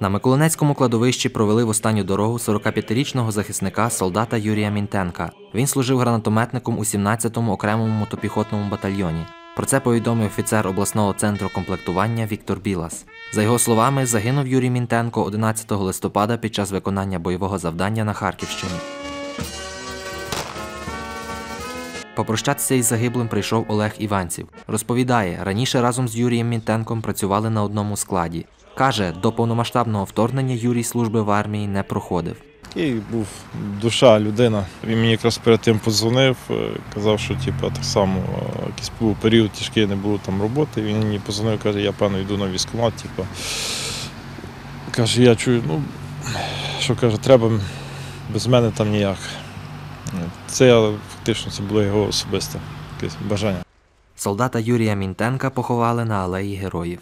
На Миколинецькому кладовищі провели в останню дорогу 45-річного захисника солдата Юрія Мінтенка. Він служив гранатометником у 17-му окремому мотопіхотному батальйоні. Про це повідомив офіцер обласного центру комплектування Віктор Білас. За його словами, загинув Юрій Мінтенко 11 листопада під час виконання бойового завдання на Харківщині. Попрощатися із загиблим прийшов Олег Іванців. Розповідає, раніше разом з Юрієм Мінтенком працювали на одному складі. Каже, до повномасштабного вторгнення Юрій служби в армії не проходив. Такий був душа, людина. Він мені якраз перед тим подзвонив, е, казав, що типу, так само е, якийсь був період тяжкий, не було там роботи. Він мені подзвонив, каже, я певно йду на військкомат. Типу. Каже, я чую, ну що каже, треба без мене там ніяк. Це фактично це було його особисте якесь бажання. Солдата Юрія Мінтенка поховали на алеї героїв.